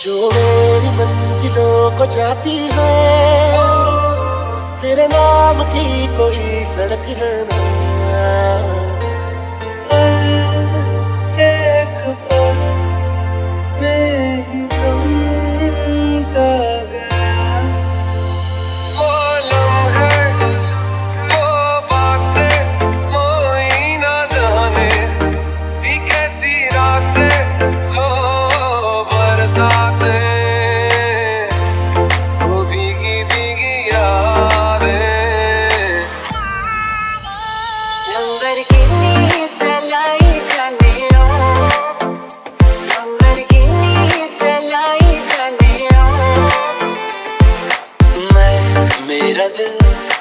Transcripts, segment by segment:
जो मेरी मंजिलों को जाती है तेरे नाम की कोई सड़क है ना। मेरा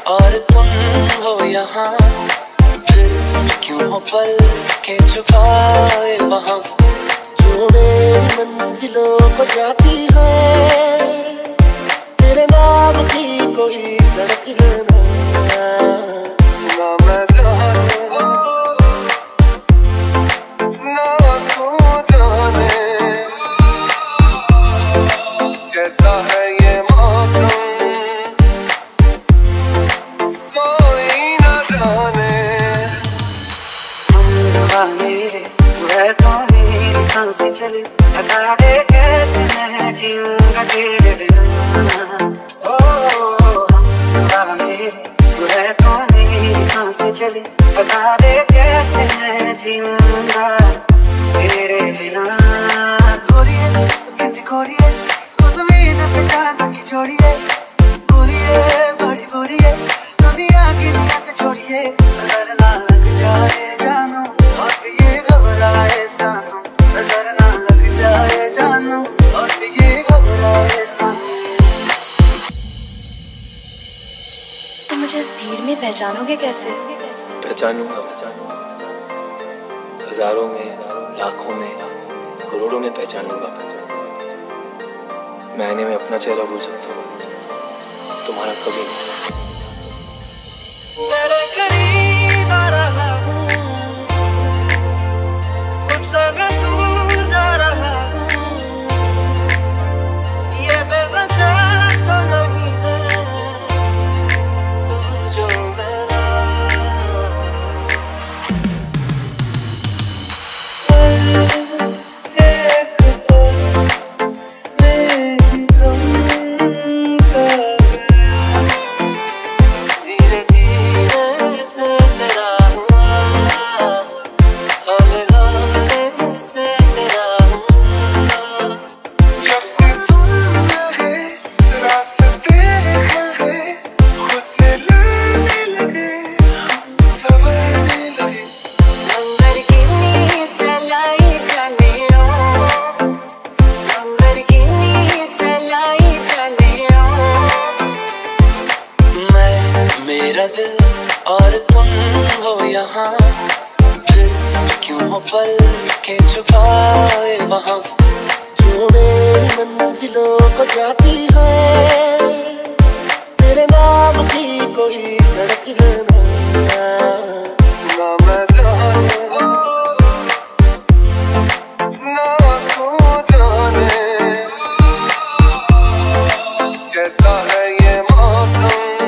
और तुम हो यहाँ। फिर क्यों हो पल के छुपाए वहाँ? जो मेरी मंजिलों को जाती है तेरे नाम की कोई सड़क है ना? मैं कैसा है ये मौसम? चले बता दे कैसे मैं जीऊँगा तेरे बिना ओ मेरे तू है तो मेरी साँसें चले बता दे कैसे मैं जीऊँगा तेरे बिना गोरिए कहते गोरिए को ज़मीन पे चाँद की छोड़िए गोरिए भीड़ में पहचानोगे कैसे? पहचानूँगा हज़ारों में लाखों में करोड़ों में पहचानूँगा मैं आईने में अपना चेहरा भूल सकता हूँ। तुम्हारा कभी नहीं तेरे और तुम हो यहाँ। फिर क्यों हो पल के छुपाए वहाँ? जो मेरी मंजिलों को जाती है तेरे नाम की कोई सड़क है ना? कैसा है ये मौसम?